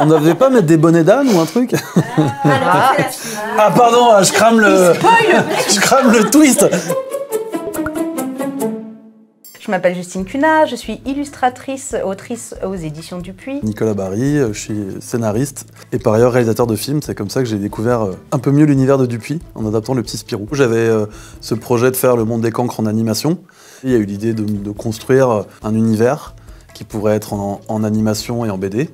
On n'avait pas mettre des bonnets d'âne ou un truc? Ah, Ah pardon, je crame le... Je crame le twist Je m'appelle Justine Cunat, je suis illustratrice, autrice aux éditions Dupuis. Nicolas Barry, je suis scénariste et par ailleurs réalisateur de films. C'est comme ça que j'ai découvert euh, un peu mieux l'univers de Dupuis en adaptant Le Petit Spirou. J'avais euh, ce projet de faire le monde des cancres en animation. Il y a eu l'idée de, de construire euh, un univers qui pourrait être en, en animation et en BD.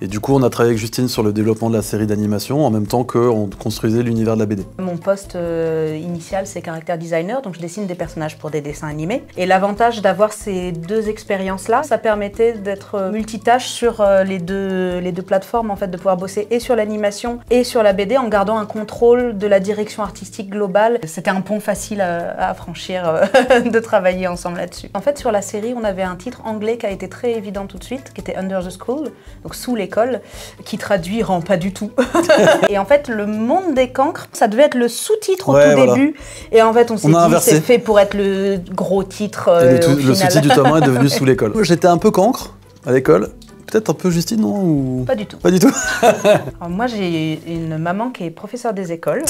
Et du coup, on a travaillé avec Justine sur le développement de la série d'animation en même temps qu'on construisait l'univers de la BD. Mon poste euh, initial, c'est caractère designer, donc je dessine des personnages pour des dessins animés. Et l'avantage d'avoir ces deux expériences-là, ça permettait d'être euh, multitâche sur euh, les, deux, les deux plateformes, en fait, de pouvoir bosser et sur l'animation et sur la BD en gardant un contrôle de la direction artistique globale. C'était un pont facile à, franchir de travailler ensemble là-dessus. En fait, sur la série, on avait un titre anglais qui a été très évident tout de suite, qui était Under the School, donc sous l'école, qui traduit rend pas du tout. et en fait, le monde des cancres, ça devait être le sous-titre au tout voilà. début. Et en fait, on s'est dit, c'est fait pour être le gros titre. Et euh, le, le sous-titre du tome 1 est devenu sous l'école. J'étais un peu cancre à l'école. Peut-être un peu Justine, non ou... Pas du tout. Pas du tout. Alors, moi, j'ai une maman qui est professeure des écoles.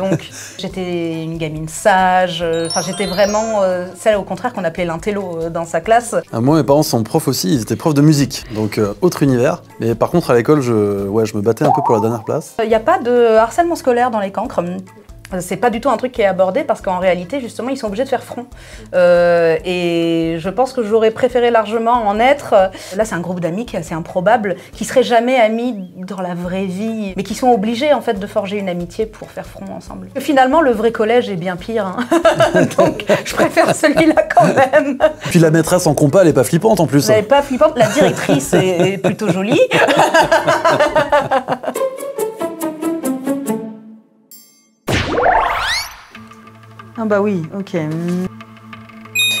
donc, j'étais une gamine sage. euh, Enfin, j'étais vraiment euh, celle, au contraire, qu'on appelait l'intello euh, dans sa classe. Ah, moi, mes parents sont profs aussi, ils étaient profs de musique, donc euh, autre univers. Mais par contre, à l'école, je, ouais, je me battais un peu pour la dernière place. Il n'y a pas de harcèlement scolaire dans les cancres. C'est pas du tout un truc qui est abordé parce qu'en réalité, justement, ils sont obligés de faire front. Euh, et je pense que j'aurais préféré largement en être. Là, c'est un groupe d'amis qui est assez improbable, qui seraient jamais amis dans la vraie vie, mais qui sont obligés en fait de forger une amitié pour faire front ensemble. Finalement, le vrai collège est bien pire. hein. Donc, je préfère celui-là quand même. Puis la maîtresse en compas, elle est pas flippante en plus. Vous n'avez pas flippante. La directrice est est plutôt jolie. Ah bah oui, ok.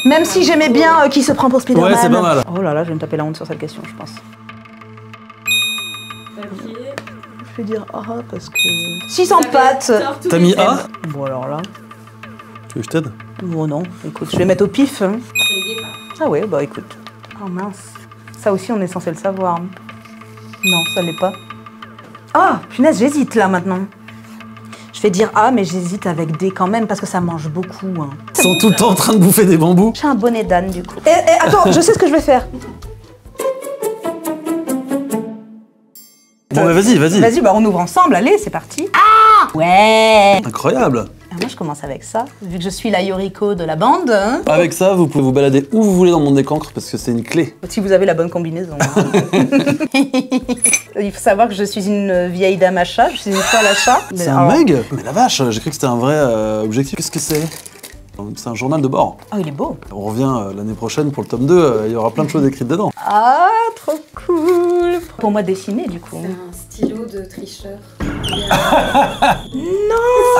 Même si j'aimais bien euh, qui se prend pour Spider-Man. Ouais, c'est pas mal. Oh là là, je vais me taper la honte sur cette question, je pense. Je vais dire ah parce que... 600 pattes T'as mis A Bon alors là... Tu veux que je t'aide Bon non, écoute, je vais mettre au pif. hein. Ah ouais, bah écoute. Oh mince. Ça aussi, on est censé le savoir. Non, ça l'est pas. Ah, punaise, j'hésite là maintenant. Je vais dire A, mais j'hésite avec D quand même parce que ça mange beaucoup. hein. Ils sont tout le temps en train de bouffer des bambous. J'ai un bonnet d'âne du coup. Eh, eh, attends, je sais ce que je vais faire. Bon, mais vas-y, vas-y. Vas-y, bah on ouvre ensemble, allez, c'est parti. Ah Ouais Incroyable. Ah, Moi, je commence avec ça, vu que je suis la Yoriko de la bande. hein. Avec ça, vous pouvez vous balader où vous voulez dans des cancres parce que c'est une clé. Si vous avez la bonne combinaison. hein. Il faut savoir que je suis une vieille dame à chat, je suis une folle à chat. C'est un Alors- mug Mais la vache, j'ai cru que c'était un vrai euh, objectif. Qu'est-ce que c'est C'est un journal de bord. Oh, il est beau. On revient euh, l'année prochaine pour le tome 2, euh, il y aura plein de choses écrites dedans. Ah, trop cool. Pour moi, dessiner, du coup. C'est un stylo de tricheur. Ah ouais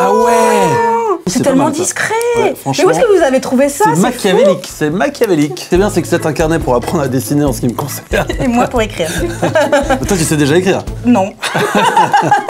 C'est tellement discret. Ouais, Mais où est-ce que vous avez trouvé ça C'est machiavélique, c'est machiavélique. C'est bien, c'est que c'est un carnet pour apprendre à dessiner en ce qui me concerne. Et moi pour écrire. Toi, tu sais déjà écrire? non.